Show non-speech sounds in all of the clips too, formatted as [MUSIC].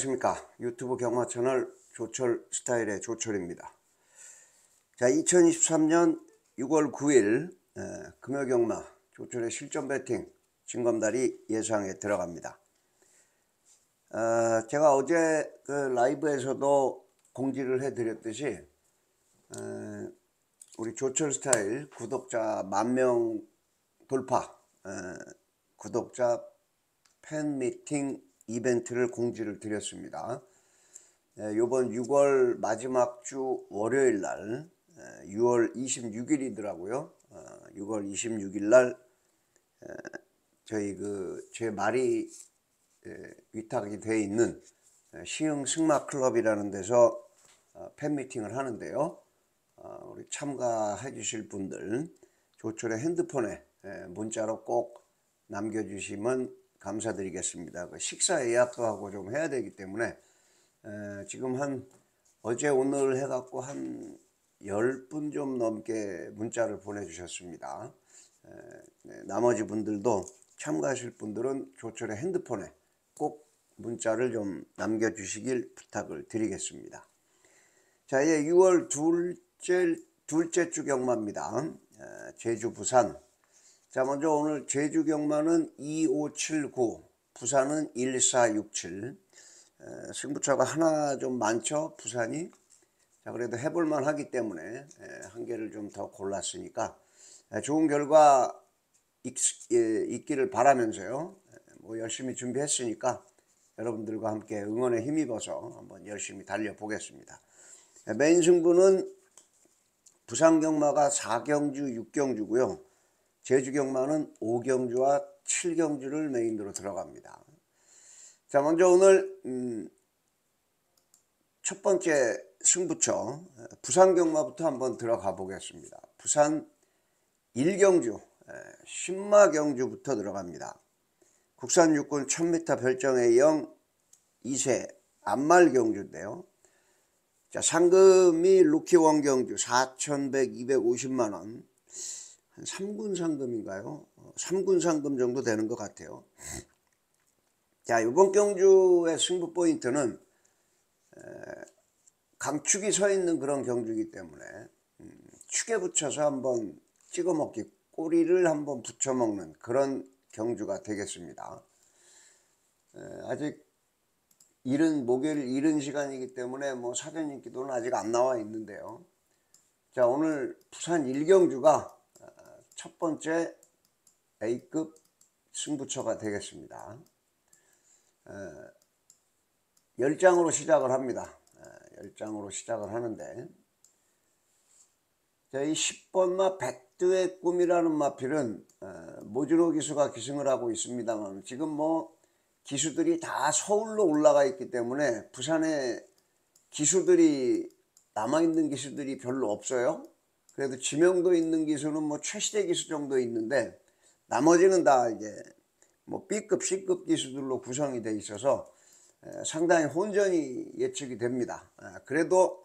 안녕하십니까. 유튜브 경마 채널 조철 스타일의 조철입니다. 자 2023년 6월 9일 에, 금요 경마 조철의 실전 배팅 진검다리 예상에 들어갑니다. 어, 제가 어제 그 라이브에서도 공지를 해 드렸듯이 에, 우리 조철 스타일 구독자 만명 돌파 에, 구독자 팬 미팅 이벤트를 공지를 드렸습니다. 예, 이번 6월 마지막 주 월요일 날 6월 26일이더라고요. 6월 26일 날 저희 그 제 말이 예, 위탁이 돼 있는 시흥 승마 클럽이라는 데서 어, 팬미팅을 하는데요. 어, 우리 참가해 주실 분들 조철의 핸드폰에 예, 문자로 꼭 남겨주시면 감사드리겠습니다. 그 식사 예약도 하고 좀 해야 되기 때문에 에, 지금 한 어제 오늘 해갖고 한 10분 좀 넘게 문자를 보내주셨습니다. 에, 네, 나머지 분들도 참가하실 분들은 조철의 핸드폰에 꼭 문자를 좀 남겨주시길 부탁을 드리겠습니다. 자, 이제 6월 둘째, 둘째 주 경마입니다. 에, 제주, 부산 자 먼저 오늘 제주 경마는 2579 부산은 1467 에, 승부차가 하나 좀 많죠 부산이? 자 그래도 해볼만 하기 때문에 에, 한 개를 좀 더 골랐으니까. 에, 좋은 결과 있, 예, 있기를 바라면서요. 뭐 열심히 준비했으니까 여러분들과 함께 응원에 힘입어서 한번 열심히 달려보겠습니다. 메인 승부는 부산 경마가 4경주 6경주고요 제주 경마는 5경주와 7경주를 메인으로 들어갑니다. 자 먼저 오늘 음, 첫 번째 승부처 부산 경마부터 한번 들어가 보겠습니다. 부산 1경주 신마 경주부터 들어갑니다. 국산 육군 1000m 별정의 영 2세 암말 경주인데요. 자 상금이 루키 원 경주 4,100, 250만원 3군 상금인가요? 3군 어, 상금 정도 되는 것 같아요. 자, 이번 경주의 승부 포인트는 강축이 서 있는 그런 경주이기 때문에 음, 축에 붙여서 한번 찍어 먹기, 꼬리를 한번 붙여 먹는 그런 경주가 되겠습니다. 아직 이른 목요일 이른 시간이기 때문에 뭐 사전 인기도는 아직 안 나와 있는데요. 자 오늘 부산 1경주가 첫 번째 A급 승부처가 되겠습니다. 에, 10장으로 시작을 합니다. 에, 10장으로 시작을 하는데 자, 이 10번마 백두의 꿈이라는 마필은 에, 모준호 기수가 기승을 하고 있습니다만 지금 뭐 기수들이 다 서울로 올라가 있기 때문에 부산에 기수들이 남아있는 기수들이 별로 없어요. 그래도 지명도 있는 기수는 뭐 최시대 기수 정도 있는데 나머지는 다 이제 뭐 B급, C급 기수들로 구성이 돼 있어서 상당히 혼전이 예측이 됩니다. 그래도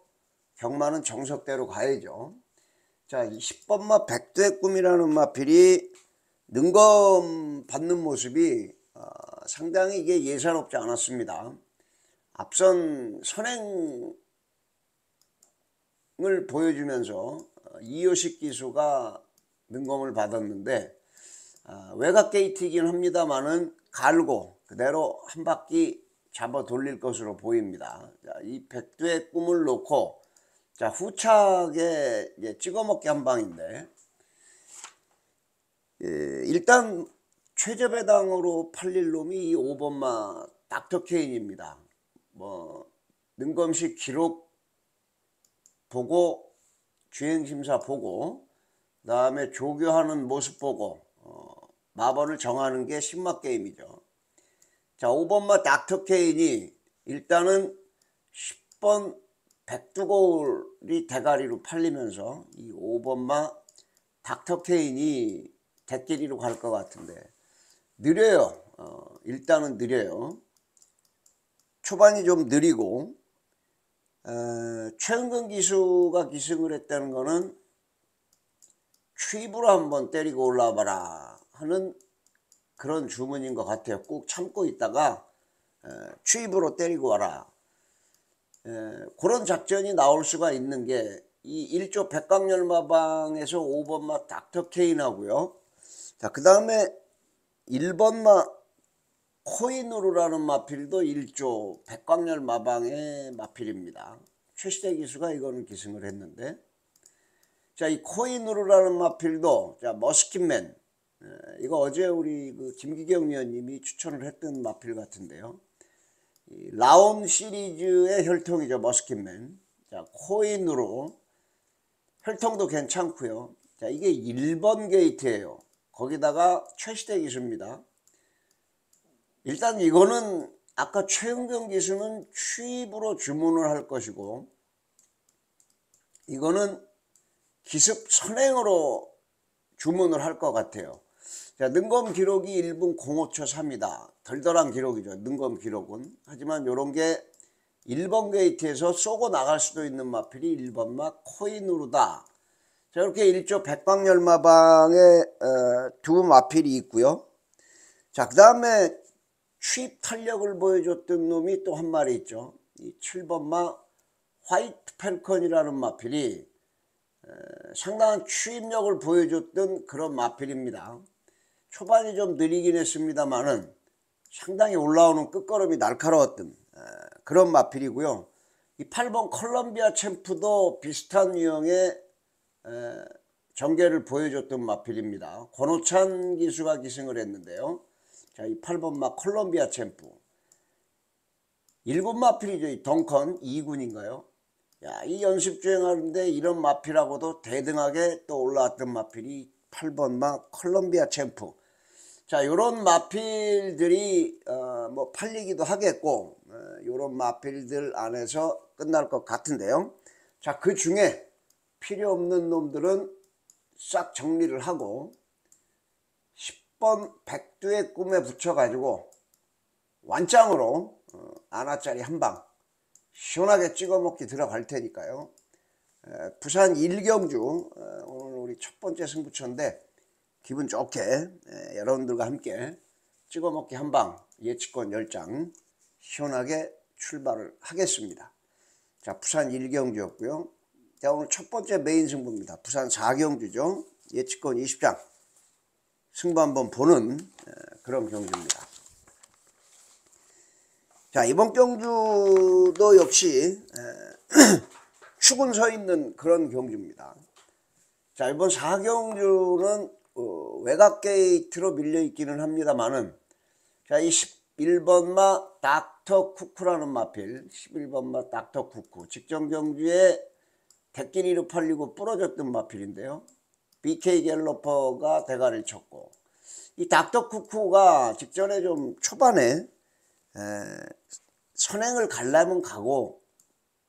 경마는 정석대로 가야죠. 자, 10번마 백두의 꿈이라는 마필이 능검 받는 모습이 어, 상당히 이게 예사롭지 않았습니다. 앞선 선행을 보여주면서 이효식 기수가 능검을 받았는데 어, 외곽 게이트이긴 합니다만은 갈고 그대로 한 바퀴 잡아 돌릴 것으로 보입니다. 자, 이 백두의 꿈을 놓고 자 후착에 찍어먹기 한 방인데 예, 일단 최저배당으로 팔릴 놈이 이 5번마 닥터 케인입니다. 뭐 능검식 기록 보고 주행심사 보고 그 다음에 조교하는 모습 보고 어, 마법을 정하는 게 신막 게임이죠. 자 5번마 닥터 케인이 일단은 10번 백두고울이 대가리로 팔리면서 이 5번마 닥터 케인이 대끼리로 갈 것 같은데 느려요. 어, 일단은 느려요. 초반이 좀 느리고 어, 최은근 기수가 기승을 했다는 거는 취입으로 한번 때리고 올라와봐라 하는 그런 주문인 것 같아요. 꾹 참고 있다가 에, 추입으로 때리고 와라. 에, 그런 작전이 나올 수가 있는 게 이 1조 백광열마방에서 5번마 닥터 케인하고요. 자, 그 다음에 1번마 코인으로라는 마필도 1조 백광열 마방의 마필입니다. 최시대 기수가 이거는 기승을 했는데 자, 이 코인으로라는 마필도 자, 머스킷맨 에, 이거 어제 우리 그 김기경 위원님이 추천을 했던 마필 같은데요. 이 라온 시리즈의 혈통이죠, 머스킷맨. 자, 코인으로 혈통도 괜찮고요. 자, 이게 1번 게이트예요. 거기다가 최시대 기수입니다. 일단 이거는 아까 최은경 기수는 추입으로 주문을 할 것이고 이거는 기습 선행으로 주문을 할 것 같아요. 자, 능검 기록이 1분 05초 3이다. 덜덜한 기록이죠. 능검 기록은. 하지만 이런 게 1번 게이트에서 쏘고 나갈 수도 있는 마필이 1번 마 코인으로다. 자, 이렇게 1조 백광열마방에 어, 두 마필이 있고요. 자, 그 다음에 취입 탄력을 보여줬던 놈이 또 한 마리 있죠. 이 7번마 화이트 펠컨이라는 마필이 에, 상당한 추입력을 보여줬던 그런 마필입니다. 초반이 좀 느리긴 했습니다만은 상당히 올라오는 끝걸음이 날카로웠던 에, 그런 마필이고요. 이 8번 컬럼비아 챔프도 비슷한 유형의 에, 전개를 보여줬던 마필입니다. 권호찬 기수가 기승을 했는데요. 자, 이 8번 마 콜롬비아 챔프. 1군 마필이죠. 이 덩컨 2군인가요? 야, 이 연습 주행하는데 이런 마필하고도 대등하게 또 올라왔던 마필이 8번 마 콜롬비아 챔프. 자, 요런 마필들이 어, 뭐 팔리기도 하겠고 어, 요런 마필들 안에서 끝날 것 같은데요. 자, 그 중에 필요 없는 놈들은 싹 정리를 하고 10번 백두의 꿈에 붙여가지고 완짱으로 어, 아나짜리 한 방 시원하게 찍어 먹기 들어갈 테니까요. 에, 부산 일경주 어, 오늘 우리 첫 번째 승부처인데 기분 좋게 에, 여러분들과 함께 찍어 먹기 한 방 예측권 10장 시원하게 출발을 하겠습니다. 자 부산 일경주였고요. 자 오늘 첫 번째 메인 승부입니다. 부산 4경주죠. 예측권 20장 승부 한번 보는 에, 그런 경주입니다. 자 이번 경주도 역시 축은 [CLEARS THROAT] 서 있는 그런 경주입니다. 자 이번 4경주는 어, 외곽 게이트로 밀려 있기는 합니다만은 자이 11번마 닥터 쿠쿠라는 마필 11번마 닥터 쿠쿠 직전 경주에 대끼리로 팔리고 부러졌던 마필인데요. BK 갤러퍼가 대가를 쳤고 이 닥터 쿠쿠가 직전에 좀 초반에 에, 선행을 갈라면 가고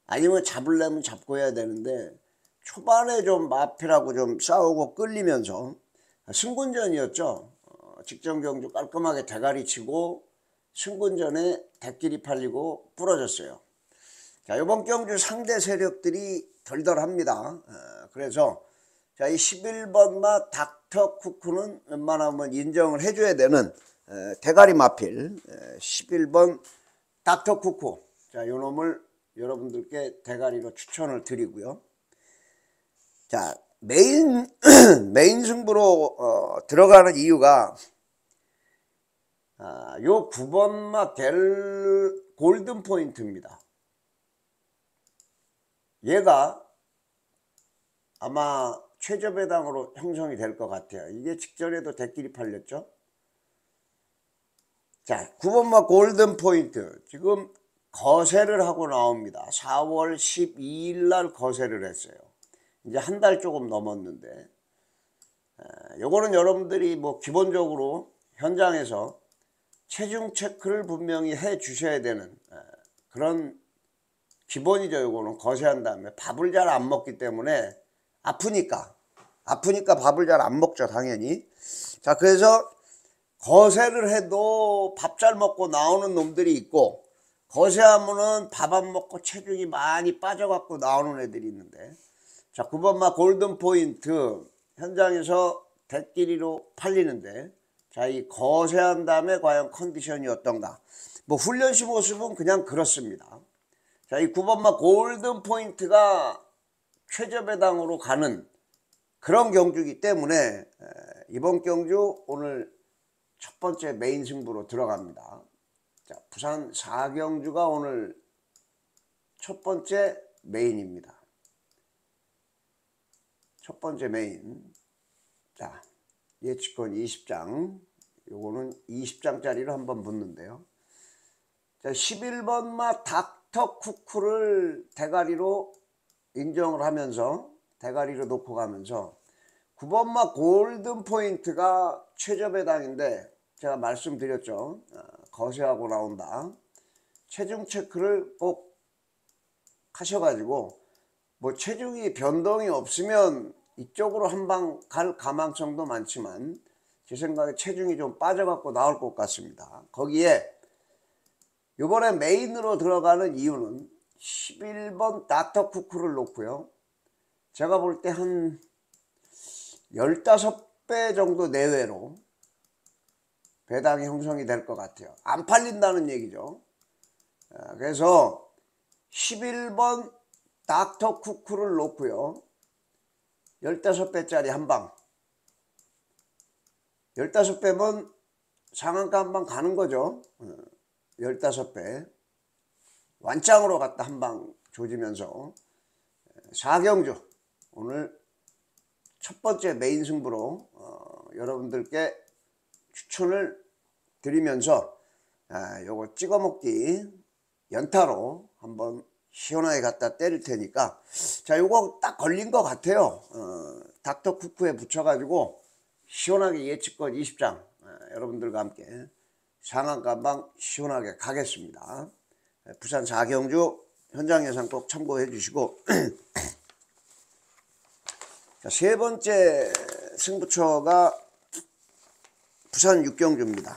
아니면 잡으려면 잡고 해야 되는데 초반에 좀 마필하고 좀 싸우고 끌리면서 승군전이었죠. 어, 직전 경주 깔끔하게 대가리 치고 승군전에 대끼리 팔리고 부러졌어요. 자 이번 경주 상대 세력들이 덜덜합니다. 어, 그래서 자, 이 11번마 닥터 쿠쿠는 웬만하면 인정을 해줘야 되는 에, 대가리 마필 에, 11번 닥터 쿠쿠 자, 요 놈을 여러분들께 대가리로 추천을 드리고요. 자, 메인 [CLEARS THROAT] 메인 승부로 어, 들어가는 이유가 아, 요 9번마 델 골든 포인트입니다. 얘가 아마 최저배당으로 형성이 될 것 같아요. 이게 직전에도 대끼리 팔렸죠. 자, 9번마 골든 포인트. 지금 거세를 하고 나옵니다. 4월 12일 날 거세를 했어요. 이제 한 달 조금 넘었는데 요거는 여러분들이 뭐 기본적으로 현장에서 체중 체크를 분명히 해 주셔야 되는 그런 기본이죠. 요거는 거세한 다음에 밥을 잘 안 먹기 때문에 아프니까 아프니까 밥을 잘 안 먹죠 당연히. 자 그래서 거세를 해도 밥 잘 먹고 나오는 놈들이 있고 거세하면은 밥 안 먹고 체중이 많이 빠져갖고 나오는 애들이 있는데. 자 9번마 골든포인트. 현장에서 대끼리로 팔리는데. 자 이 거세한 다음에 과연 컨디션이 어떤가. 뭐 훈련시 모습은 그냥 그렇습니다. 자, 이 9번마 골든 포인트가 최저 배당으로 가는 그런 경주이기 때문에 에, 이번 경주 오늘 첫 번째 메인 승부로 들어갑니다. 자, 부산 4경주가 오늘 첫 번째 메인입니다. 첫 번째 메인. 자, 예측권 20장. 요거는 20장짜리로 한번 붙는데요. 자, 11번 마 닥터 쿠쿠를 대가리로 인정을 하면서 대가리로 놓고 가면서 9번마 골든 포인트가 최저 배당인데 제가 말씀드렸죠. 어, 거세하고 나온다. 체중 체크를 꼭 하셔가지고 뭐 체중이 변동이 없으면 이쪽으로 한 방 갈 가망성도 많지만 제 생각에 체중이 좀 빠져갖고 나올 것 같습니다. 거기에 이번에 메인으로 들어가는 이유는 11번 닥터 쿠크를 놓고요. 제가 볼 때 한 15배 정도 내외로 배당이 형성이 될 것 같아요. 안 팔린다는 얘기죠. 아, 그래서 11번 닥터 쿠크를 놓고요. 15배짜리 한 방. 15배면 상한가 한 방 가는 거죠. 15배. 완짱으로 갔다 한 방 조지면서 4경주 오늘 첫 번째 메인 승부로 어, 여러분들께 추천을 드리면서 아, 요거 찍어 먹기 연타로 한번 시원하게 갖다 때릴 테니까 자 요거 딱 걸린 것 같아요. 어, 닥터 쿠쿠에 붙여가지고 시원하게 예측권 20장 아, 여러분들과 함께 상한가방 시원하게 가겠습니다. 부산 4경주 현장 예상 꼭 참고해 주시고 [CLEARS THROAT] 자, 세 번째 승부처가 부산 6경주입니다.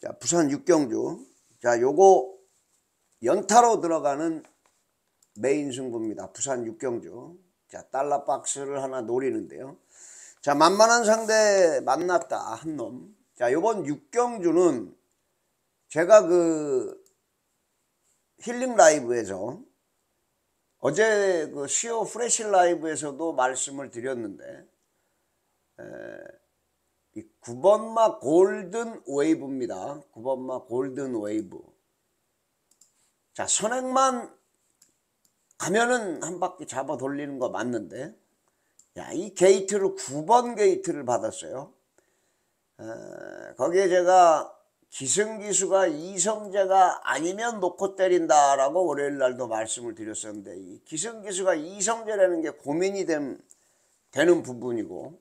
자, 부산 6경주. 자, 요거 연타로 들어가는 메인 승부입니다. 부산 6경주. 자, 달러 박스를 하나 노리는데요. 자, 만만한 상대 만났다. 한 놈. 자, 요번 6경주는 제가 그 힐링 라이브에서 어제 그 시오 프레시 라이브에서도 말씀을 드렸는데 에, 이 9번마 골든 웨이브입니다. 9번마 골든 웨이브. 자, 선행만 가면은 한 바퀴 잡아 돌리는 거 맞는데 야, 이 게이트를 9번 게이트를 받았어요. 에, 거기에 제가 기승기수가 이성재가 아니면 놓고 때린다라고 월요일 날도 말씀을 드렸었는데 이 기승기수가 이성재라는 게 고민이 된, 되는 부분이고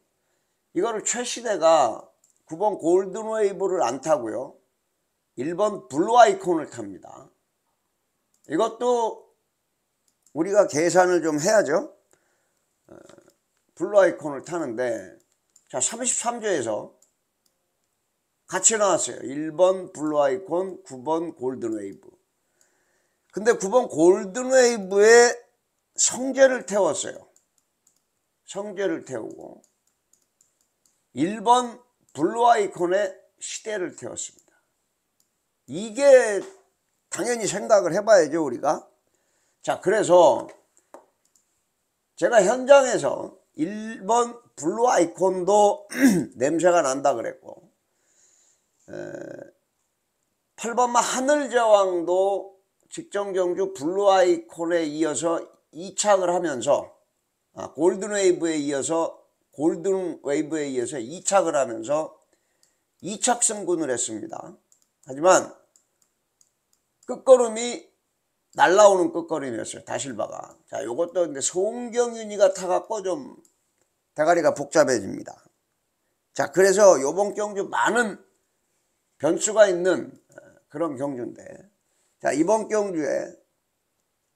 이거를 최시대가 9번 골든웨이브를 안 타고요. 1번 블루 아이콘을 탑니다. 이것도 우리가 계산을 좀 해야죠. 어, 블루 아이콘을 타는데 자 33조에서 같이 나왔어요. 1번 블루 아이콘, 9번 골든 웨이브. 근데 9번 골든 웨이브에 성재를 태웠어요. 성재를 태우고 1번 블루 아이콘에 시대를 태웠습니다. 이게 당연히 생각을 해봐야죠, 우리가. 자, 그래서 제가 현장에서 1번 블루 아이콘도 [CLEARS THROAT] 냄새가 난다 그랬고 8번마 하늘제왕도 직전경주 블루 아이콘에 이어서 2착을 하면서 아, 골든웨이브에 이어서 골든웨이브에 이어서 2착을 하면서 2착 승군을 했습니다. 하지만 끝걸음이 날라오는 끝걸음이었어요. 다실바가. 자, 요것도 근데 송경윤이가 타갖고 좀 대가리가 복잡해집니다. 자, 그래서 요번 경주 많은 변수가 있는 어, 그런 경주인데. 자 이번 경주에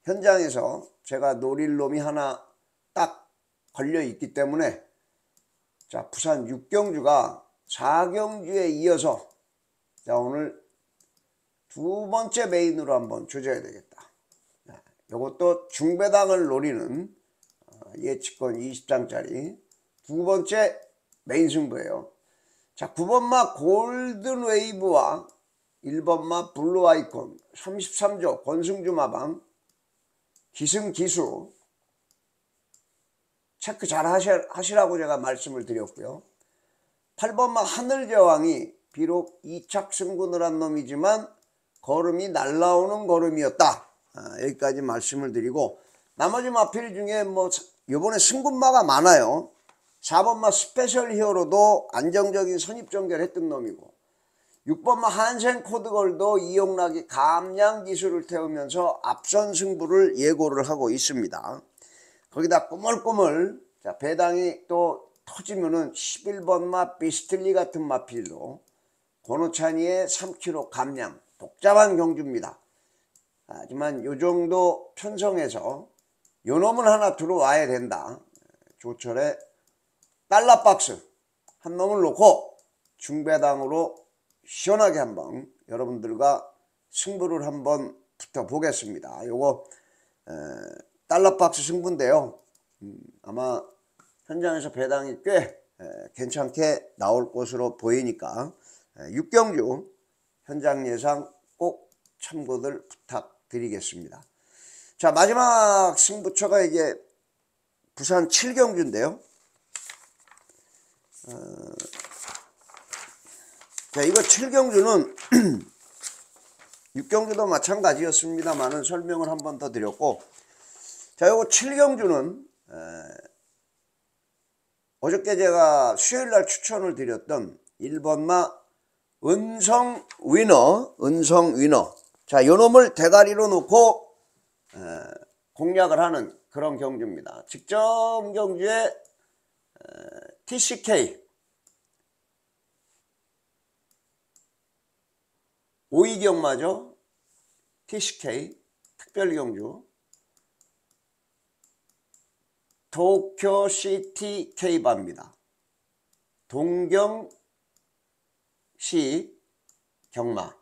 현장에서 제가 노릴 놈이 하나 딱 걸려 있기 때문에 자 부산 6경주가 4경주에 이어서 자 오늘 두 번째 메인으로 한번 조져야 되겠다. 이것도 중배당을 노리는 어, 예측권 20장짜리 두 번째 메인 승부예요 자, 9번마 골든 웨이브와 1번마 블루 아이콘 33조 권승주 마방 기승 기수 체크 잘 하시, 하시라고 제가 말씀을 드렸고요. 8번마 하늘제왕이 비록 2착 승군을 한 놈이지만 걸음이 날라오는 걸음이었다. 아, 여기까지 말씀을 드리고 나머지 마필 중에 뭐 요번에 승군마가 많아요. 4번마 스페셜 히어로도 안정적인 선입전개 했던 놈이고 6번마 한생 코드걸도 이용락이 감량 기수를 태우면서 앞선 승부를 예고를 하고 있습니다. 거기다 꾸물꾸물 자, 배당이 또 터지면은 11번마 비스틀리 같은 마필도 권호찬이의 3kg 감량 복잡한 경주입니다. 하지만 요 정도 편성해서 요 놈은 하나 들어와야 된다. 조철에 달러 박스 한 놈을 놓고 중배당으로 시원하게 한번 여러분들과 승부를 한번 붙어 보겠습니다. 요거 에, 달러 박스 승부인데요. 음, 아마 현장에서 배당이 꽤 에, 괜찮게 나올 것으로 보이니까 에, 6경주 현장 예상 꼭 참고들 부탁드리겠습니다. 자 마지막 승부처가 이게 부산 7경주인데요. 어, 자 이거 7경주는 6경주도 [CLEARS THROAT] 마찬가지였습니다만은 설명을 한 번 더 드렸고 자 요거 7경주는 어저께 제가 수요일날 추천을 드렸던 1번마 은성 위너 은성 위너. 자 요 놈을 대가리로 놓고 에, 공략을 하는 그런 경주입니다. 직전 경주에 에, TCK 오이경마죠? TCK 특별경주. 도쿄 시티 K바입니다. 동경 시 경마.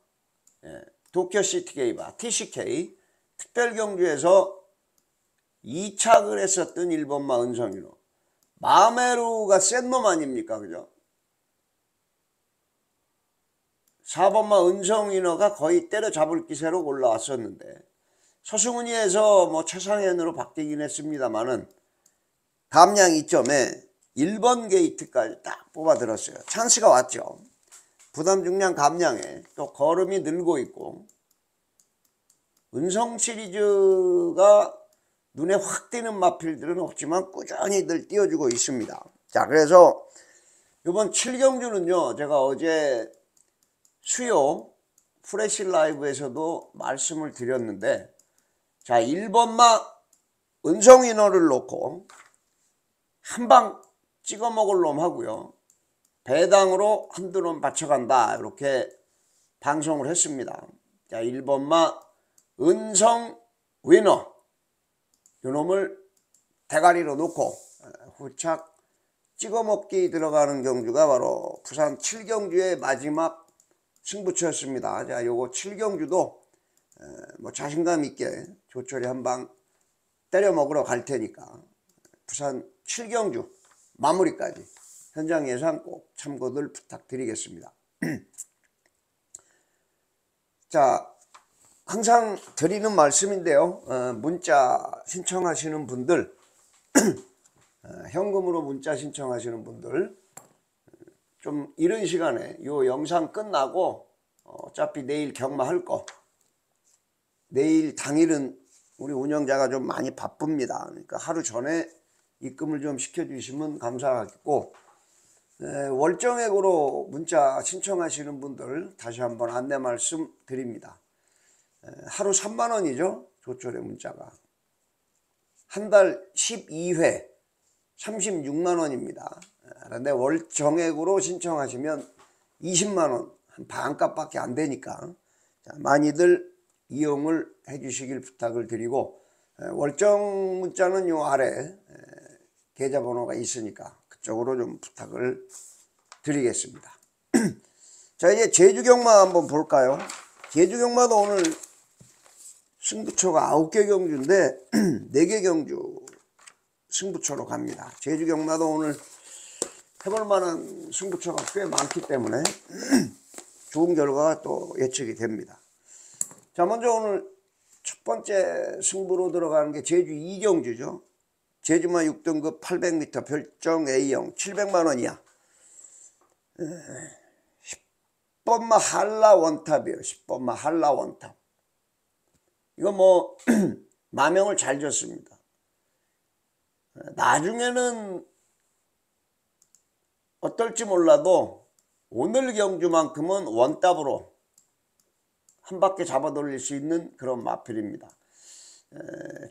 예, 도쿄 시티 K바 TCK 특별경주에서 2착을 했었던 1번마 은성이로. 마메루가 센 놈 아닙니까 그죠 4번마 은성인어가 거의 때려잡을 기세로 올라왔었는데 서승훈이에서 뭐 최상현으로 바뀌긴 했습니다만은 감량 2점에 1번 게이트까지 딱 뽑아 들었어요. 찬스가 왔죠. 부담 중량 감량에 또 걸음이 늘고 있고 은성 시리즈가 눈에 확 띄는 마필들은 없지만 꾸준히 늘 띄워주고 있습니다. 자 그래서 이번 7경주는요 제가 어제 수요 프레시 라이브에서도 말씀을 드렸는데 자 1번마 은성인어를 놓고 한 방 찍어 먹을 놈 하고요. 배당으로 한두 놈 받쳐간다. 이렇게 방송을 했습니다. 자, 1번마 은성 위너. 요 놈을 대가리로 놓고 후착 찍어 먹기 들어가는 경주가 바로 부산 7경주의 마지막 승부처였습니다. 자, 요거 7경주도 뭐 자신감 있게 조철이 한 방 때려 먹으러 갈 테니까 부산 7경주 마무리까지 현장 예상 꼭 참고들 부탁드리겠습니다. [CLEARS THROAT] 자, 항상 드리는 말씀인데요. 어, 문자 신청하시는 분들, [CLEARS THROAT] 어, 현금으로 문자 신청하시는 분들, 좀 이른 시간에 요 영상 끝나고 어, 어차피 내일 경마할 거 내일 당일은 우리 운영자가 좀 많이 바쁩니다. 그러니까 하루 전에 입금을 좀 시켜주시면 감사하겠고 에, 월정액으로 문자 신청하시는 분들 다시 한번 안내 말씀 드립니다. 에, 하루 3만원이죠. 조철의 문자가. 한 달 12회 36만원입니다. 그런데 월 정액으로 신청하시면 20만원 한 반값밖에 안 되니까 자, 많이들 이용을 해 주시길 부탁을 드리고 월정 문자는 요 아래 계좌번호가 있으니까 그쪽으로 좀 부탁을 드리겠습니다. [CLEARS THROAT] 자 이제 제주경마 한번 볼까요? 제주경마도 오늘 승부처가 9개 경주인데 [CLEARS THROAT] 4개 경주 승부처로 갑니다. 제주경마도 오늘 해볼 만한 승부처가 꽤 많기 때문에 [CLEARS THROAT] 좋은 결과가 또 예측이 됩니다. 자, 먼저 오늘 첫 번째 승부로 들어가는 게 제주 이경주죠. 제주마 6등급 800m 별정 A형 700만 원이야. 10번마 한라 원탑이에요. 10번마 한라 원탑. 이거 뭐 [CLEARS THROAT] 마명을 잘 줬습니다. 나중에는 어떨지 몰라도 오늘 경주만큼은 원탑으로 한 바퀴 잡아 돌릴 수 있는 그런 마필입니다.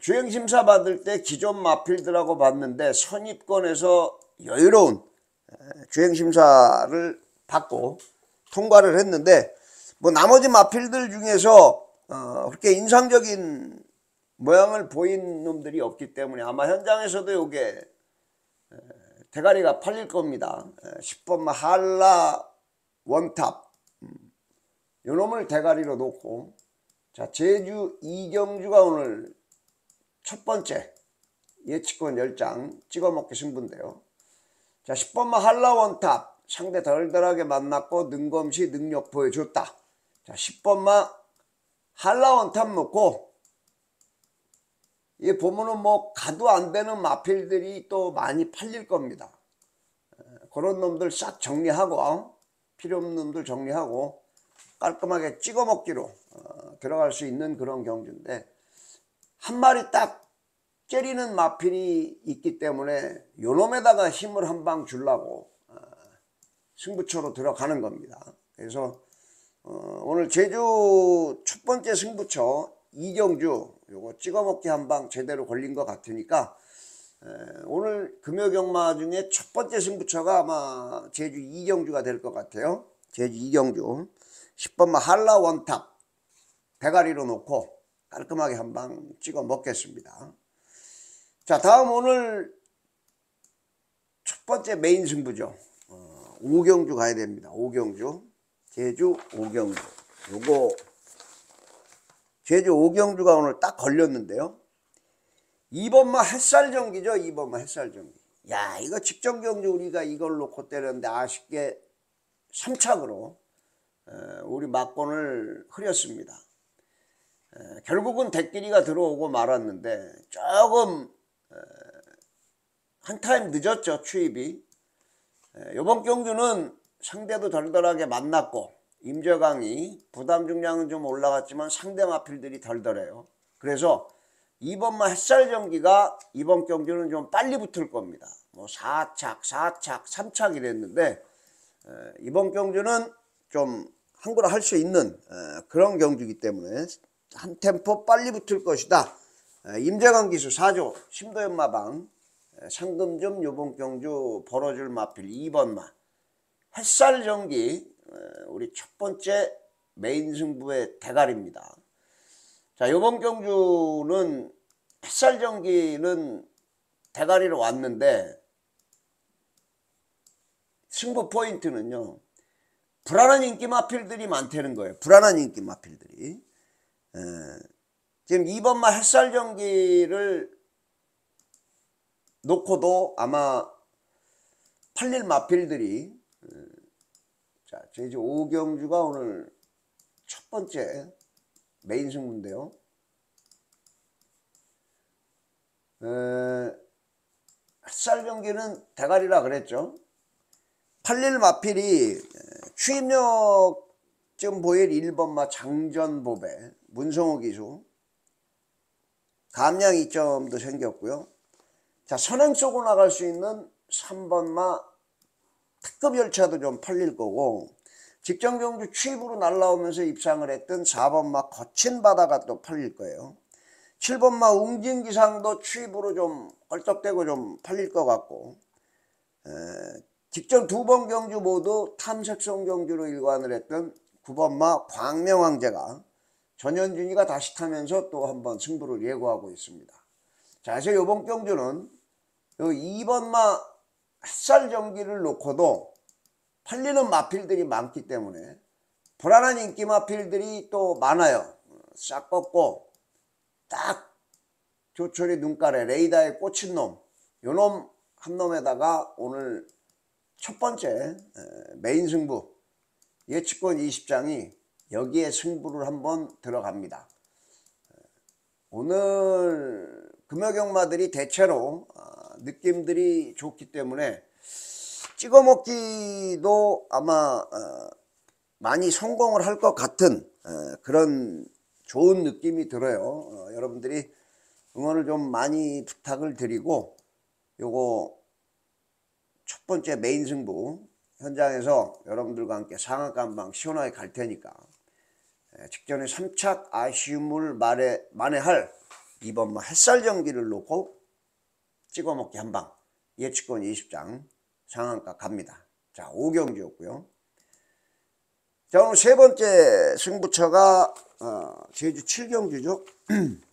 주행심사 받을 때 기존 마필들하고 봤는데 선입권에서 여유로운 주행심사를 받고 통과를 했는데 뭐 나머지 마필들 중에서 어 그렇게 인상적인 모양을 보인 놈들이 없기 때문에 아마 현장에서도 요게 대가리가 팔릴 겁니다. 10번만 한라 원탑 음, 요 놈을 대가리로 놓고 자 제주 이경주가 오늘 첫 번째 예측권 10장 찍어먹기 승부인데요. 자 10번만 한라 원탑 상대 덜덜하게 만났고 능검시 능력 보여줬다. 자 10번만 한라 원탑 놓고 이 보면은 뭐 가도 안 되는 마필들이 또 많이 팔릴 겁니다. 그런 놈들 싹 정리하고 필요 없는 놈들 정리하고 깔끔하게 찍어 먹기로 어, 들어갈 수 있는 그런 경주인데 한 마리 딱 째리는 마필이 있기 때문에 요놈에다가 힘을 한 방 주려고 어, 승부처로 들어가는 겁니다. 그래서 어, 오늘 제주 첫 번째 승부처 이경주 요거 찍어먹기 한 방 제대로 걸린 것 같으니까 에, 오늘 금요경마 중에 첫 번째 승부처가 아마 제주 이경주가 될 것 같아요. 제주 이경주 10번마 한라 원탑 대가리로 놓고 깔끔하게 한 방 찍어 먹겠습니다. 자 다음 오늘 첫 번째 메인 승부죠. 어, 오경주 가야 됩니다. 오경주 제주 오경주 요거 제주 오경주가 오늘 딱 걸렸는데요. 2번마 햇살 전기죠. 2번마 햇살 전기. 야 이거 직전 경주 우리가 이걸 놓고 때렸는데 아쉽게 3착으로 우리 막권을 흐렸습니다. 결국은 대끼리가 들어오고 말았는데 조금 한 타임 늦었죠 추입이. 이번 경주는 상대도 덜덜하게 만났고 임재강이 부담 중량은 좀 올라갔지만 상대 마필들이 덜덜해요. 그래서 이번만 햇살 전기가 이번 경주는 좀 빨리 붙을 겁니다. 뭐 4착, 4착, 3착 이랬는데 이번 경주는 좀 한구라 할수 있는 그런 경주이기 때문에 한 템포 빨리 붙을 것이다. 임재강 기수 4조 심도연마방 상금점 요번 경주 벌어줄 마필 2번마 햇살 전기 우리 첫 번째 메인 승부의 대가리입니다. 자, 요번 경주는 햇살 전기는 대가리로 왔는데 승부 포인트는요. 불안한 인기 마필들이 많다는 거예요. 불안한 인기 마필들이. 에, 지금 2번마 햇살 전기를 놓고도 아마 팔릴 마필들이 자, 제주 오경주가 오늘 첫 번째 메인 승부인데요. 햇살 경기는 대가리라 그랬죠. 8일 마필이 취임력 좀 보일 1번마 장전보배 문성호 기수 감량 2점도 생겼고요. 자 선행 속으로 나갈 수 있는 3번마 특급 열차도 좀 팔릴 거고 직전 경주 취입으로 날라오면서 입상을 했던 4번마 거친 바다가 또 팔릴 거예요. 7번마 웅진기상도 취입으로 좀 얼떡대고 좀 팔릴 것 같고 에, 직전 두 번 경주 모두 탐색성 경주로 일관을 했던 9번마 광명왕제가 전현준이가 다시 타면서 또 한번 승부를 예고하고 있습니다. 자, 그래서 이번 경주는 2번마 햇살 전기를 놓고도 팔리는 마필들이 많기 때문에 불안한 인기 마필들이 또 많아요. 싹 뻗고 딱 조철이 눈가에 레이더에 꽂힌 놈, 요놈 한 놈에다가 오늘 첫 번째 에, 메인 승부 예측권 20장이 여기에 승부를 한번 들어갑니다. 오늘 금요경마들이 대체로 아, 느낌들이 좋기 때문에 찍어 먹기도 아마 어, 많이 성공을 할 것 같은 어, 그런 좋은 느낌이 들어요. 어, 여러분들이 응원을 좀 많이 부탁을 드리고 요거 첫 번째 메인 승부 현장에서 여러분들과 함께 상한가 한방 시원하게 갈 테니까 에, 직전에 3착 아쉬움을 만회, 만회할 이번 뭐 햇살 전기를 놓고 찍어 먹기 한방 예측권 20장 상한가 갑니다. 자 5경기였고요. 자 오늘 세 번째 승부처가 어, 제주 7경주죠. [CLEARS THROAT]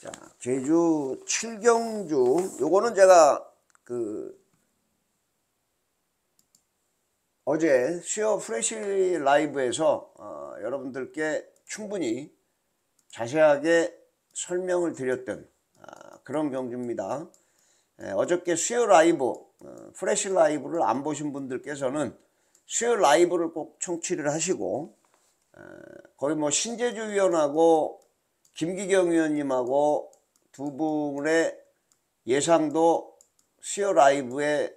자 제주 7경주 요거는 제가 그 어제 수요 프레시 라이브에서 어, 여러분들께 충분히 자세하게 설명을 드렸던 아, 그런 경주입니다. 예, 어저께 수요 라이브, 어, 프레시 라이브를 안 보신 분들께서는 수요 라이브를 꼭 청취를 하시고 에, 거의 뭐 신재주 위원하고 김기경 위원님하고 두 분의 예상도 수요 라이브에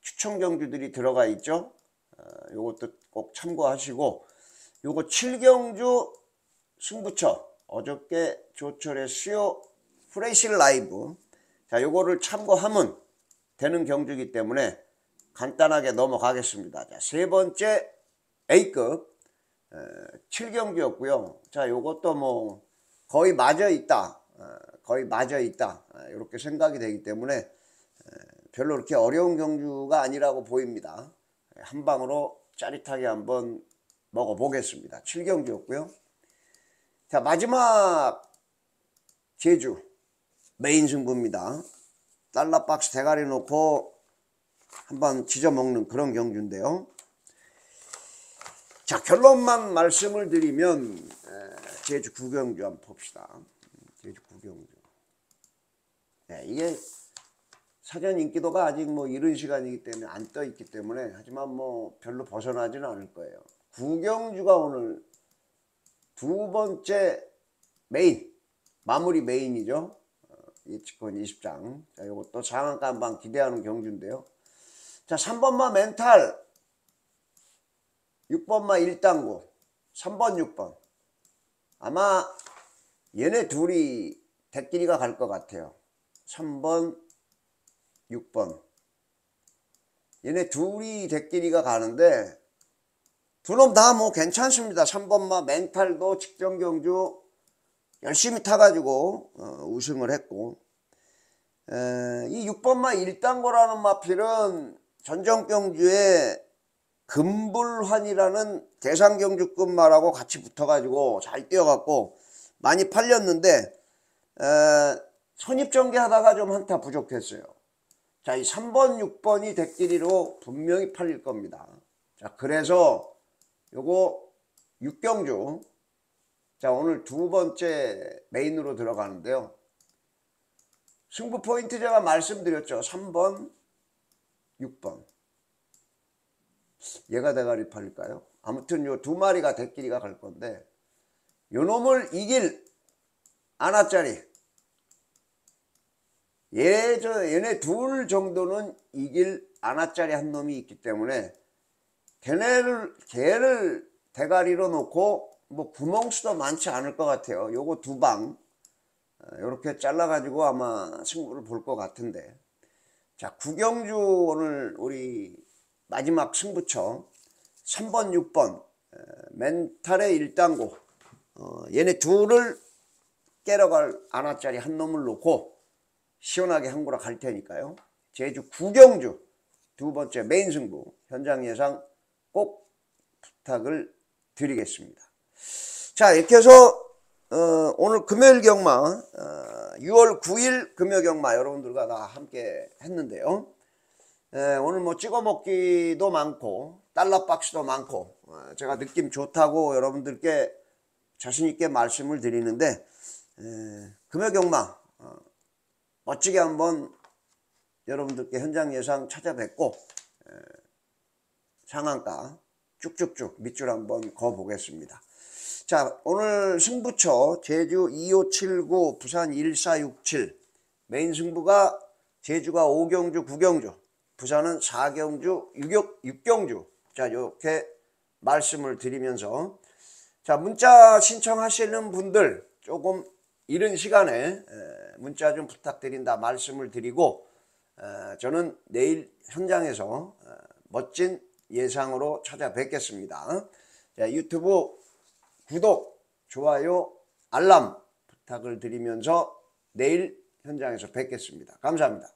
추천 경주들이 들어가 있죠. 어, 요것도 꼭 참고하시고 요거 7경주 승부처 어저께 조철의 수요 프레실 라이브 자 요거를 참고하면 되는 경주이기 때문에 간단하게 넘어가겠습니다. 자, 세 번째 A급 에, 7경주였고요. 자 요것도 뭐 거의 맞아 있다. 어, 거의 맞아 있다. 이렇게 생각이 되기 때문에 에, 별로 그렇게 어려운 경주가 아니라고 보입니다. 한 방으로 짜릿하게 한번 먹어보겠습니다. 7경주였고요. 자 마지막 제주 메인 승부입니다. 달러 박스 대가리 놓고 한번 지져 먹는 그런 경주인데요. 자 결론만 말씀을 드리면 에, 제주 구경주 한번 봅시다. 제주 구경주. 네, 이게 사전 인기도가 아직 뭐 이른 시간이기 때문에 안 떠 있기 때문에 하지만 뭐 별로 벗어나지는 않을 거예요. 구경주가 오늘 두 번째 메인 마무리 메인이죠. 어, 예측권 20장. 자, 이것도 상한가 한방 기대하는 경주인데요. 자, 3번마 멘탈 6번마 1당구 3번 6번 아마 얘네 둘이 대끼리가 갈 것 같아요. 3번 6번 얘네 둘이 대끼리가 가는데 두 놈 다 뭐 괜찮습니다. 3번마 멘탈도 직전 경주 열심히 타가지고 어, 우승을 했고 에, 이 6번마 1단고라는 마필은 전정 경주에 금불환이라는 대상 경주급 말하고 같이 붙어가지고 잘 뛰어갖고 많이 팔렸는데 에, 선입전개 하다가 좀 한타 부족했어요. 자, 이 3번, 6번이 대끼리로 분명히 팔릴 겁니다. 자, 그래서 요거 6경주 자, 오늘 두 번째 메인으로 들어가는데요. 승부 포인트 제가 말씀드렸죠. 3번, 6번. 얘가 대가리 팔릴까요? 아무튼 요 두 마리가 대끼리가 갈 건데 요 놈을 이길 아나짜리 얘, 저, 얘네 둘 정도는 이길 아나짜리 한 놈이 있기 때문에 걔네를, 걔를 대가리로 놓고 뭐 구멍수도 많지 않을 것 같아요. 요거 두 방. 이렇게 잘라 가지고 아마 승부를 볼 것 같은데. 자, 구경주 오늘 우리 마지막 승부처 3번, 6번 멘탈의 일당고 어, 얘네 둘을 깨러갈 아나짜리 한 놈을 놓고 시원하게 한구라 갈 테니까요. 제주 구경주 두 번째 메인 승부 현장 예상 꼭 부탁을 드리겠습니다. 자 이렇게 해서 어, 오늘 금요일 경마 어, 6월 9일 금요 경마 여러분들과 다 함께 했는데요. 에, 오늘 뭐 찍어 먹기도 많고 달러 박스도 많고 어, 제가 느낌 좋다고 여러분들께 자신 있게 말씀을 드리는데 에, 금요 경마 어, 멋지게 한번 여러분들께 현장 예상 찾아뵙고 에, 상한가 쭉쭉쭉 밑줄 한번 거 보겠습니다. 자 오늘 승부처 제주 2579 부산 1467 메인 승부가 제주가 5경주 9경주. 부산은 4경주 6, 6경주. 자 이렇게 말씀을 드리면서. 자 문자 신청하시는 분들 조금 이른 시간에 에, 문자 좀 부탁드린다 말씀을 드리고 에, 저는 내일 현장에서 에, 멋진 예상으로 찾아뵙겠습니다. 자, 유튜브 구독, 좋아요, 알람 부탁을 드리면서 내일 현장에서 뵙겠습니다. 감사합니다.